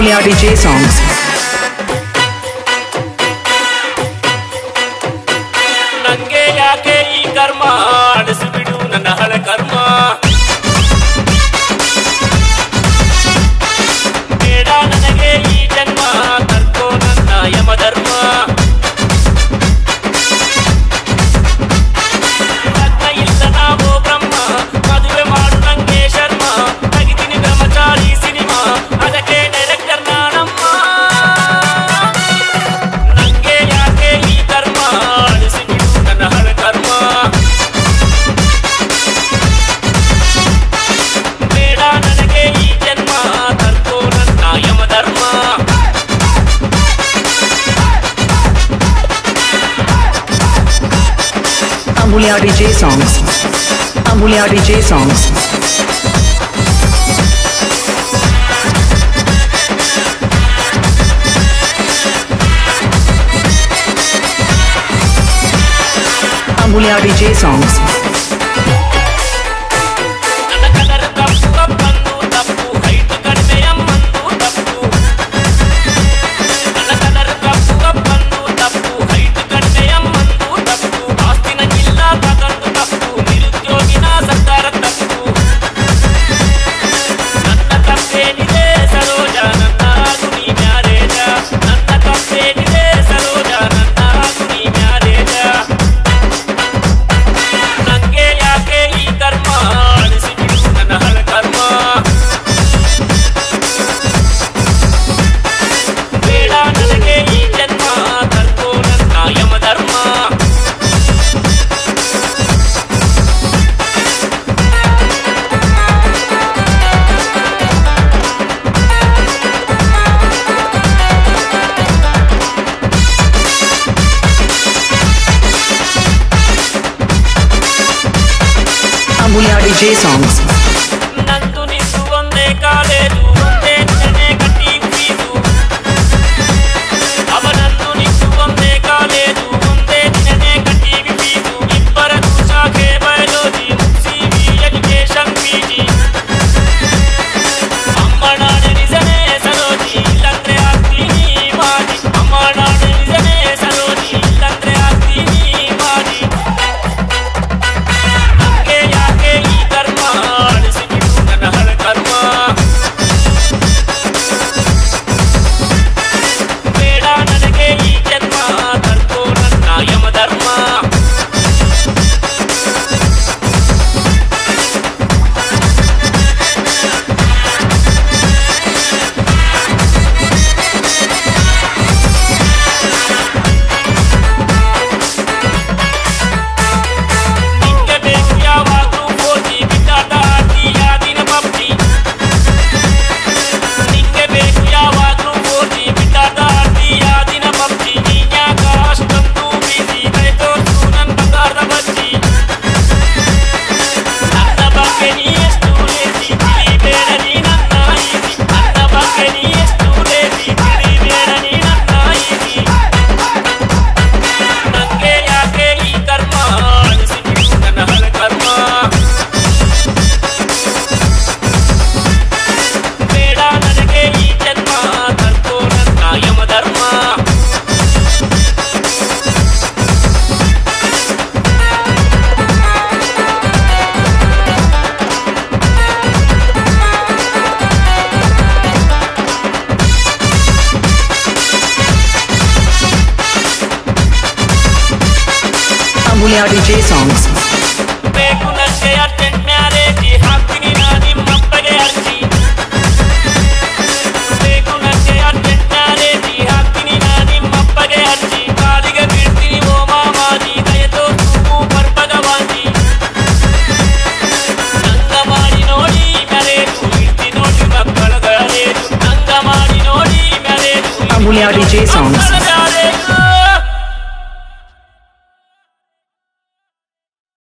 Mulher DJ Songs. Ambulia DJ songs. Ambulia DJ songs. Ambulia DJ songs. Bangula DJ songs. दुनिया DJ songs Mulia DJ Songs.